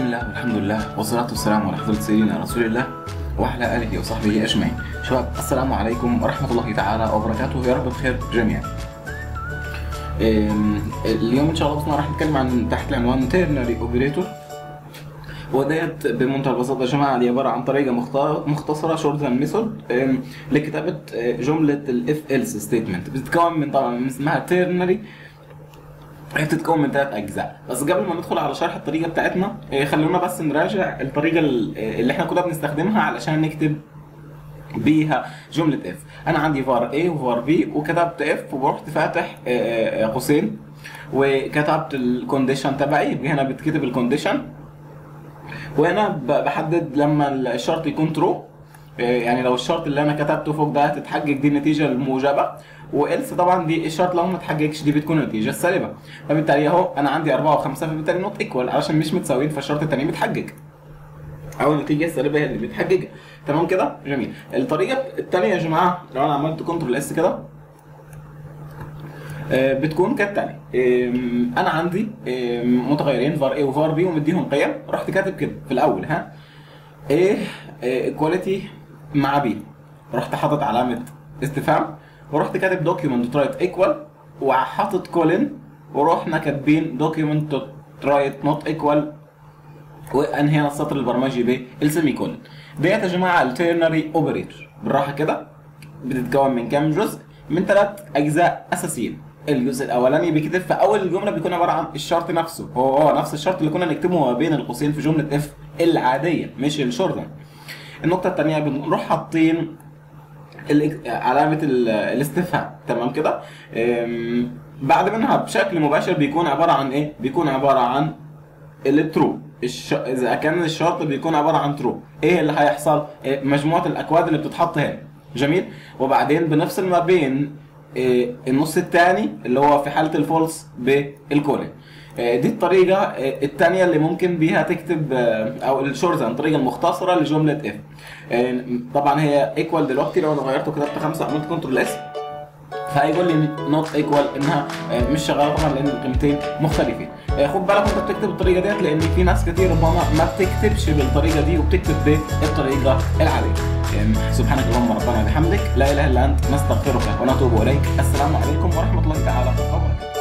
لله والصلاة والسلام على حضرة سيدنا رسول الله وعلى آله وصحبه أجمعين. شباب السلام عليكم ورحمة الله تعالى وبركاته. يا رب بخير جميعا. اليوم إن شاء الله بسنا راح نتكلم عن تحت العنوان ternary operator وديت بمنتهى البساطة يا جماعة دي عبارة عن طريقة مخت- مختصرة short method لكتابة آه، جملة ال if else statement بتتكون من طبعا من اسمها ternary هي بتتكون من ثلاث أجزاء. بس قبل ما ندخل على شرح الطريقة بتاعتنا إيه، خلونا بس نراجع الطريقة ال- اللي إحنا كنا بنستخدمها علشان نكتب بيها جملة if أنا عندي var A و var B وكتبت if ورحت فاتح قوسين وكتبت ال condition تبعي. هنا بتكتب ال condition وهنا بحدد لما الشرط يكون true يعني لو الشرط اللي أنا كتبته فوق ده هتتحقق دي النتيجة الموجبة. و else طبعا دي الشرط لو ما اتحققش دي بتكون النتيجه السالبه فبالتالي أهو أنا عندي 4 و5 فبالتالي not equal علشان مش متساويين فالشرط الثاني بيتحقق أو النتيجة السالبة هي اللي بتحققها تمام كده؟ جميل. الطريقة الثانية يا جماعة لو أنا عملت control S كده آه، بتكون كالتالي أنا عندي متغيرين var A و var B ومديهم قيم. رحت كاتب كده في الأول ها. A equality مع B. رحت حاطط علامة استفهام. ورحت كاتب document write equal وحاطط colon ورحنا كاتبين document write not equal وانهينا السطر البرمجي بال semicolon ديت يا جماعة ال ternary operator بالراحة كده بتتكون من كام جزء؟ من ثلاث أجزاء أساسيين. الجزء الأولاني بيكتب في أول الجملة بيكون عبارة عن الشرط نفسه. هو هو نفس الشرط اللي كنا نكتبه ما بين القوسين في جملة if العادية مش ال shorthand النقطة الثانية بنروح حاطين علامة ال- الاستفهام. تمام كده؟ بعد منها بشكل مباشر بيكون عبارة عن إيه؟ بيكون عبارة عن ال true الش... إذا كان الشرط بيكون عبارة عن true إيه اللي هيحصل؟ إيه مجموعة الأكواد اللي بتتحط هنا. جميل؟ وبعدين بنفصل ما بين إيه النص الثاني اللي هو في حالة ال false بال colon إيه دي الطريقة إيه الثانية اللي ممكن بيها تكتب آه، أو ال shorthand الطريقة المختصرة لجملة if طبعا هي equal دلوقتي لو أنا غيرت وكتبت خمسة عملت control S فهيقول لي not equal إنها آه، مش شغالة طبعا لأن القيمتين مختلفين. آه، خد بالك وانت بتكتب الطريقة ديت لأن في ناس كتير ربما ما بتكتبش بالطريقة دي وبتكتب بالطريقة العادية. سبحانك اللهم ربنا وبحمدك لا إله إلا أنت نستغفرك ونتوب إليك. السلام عليكم ورحمة الله تعالى وبركاته.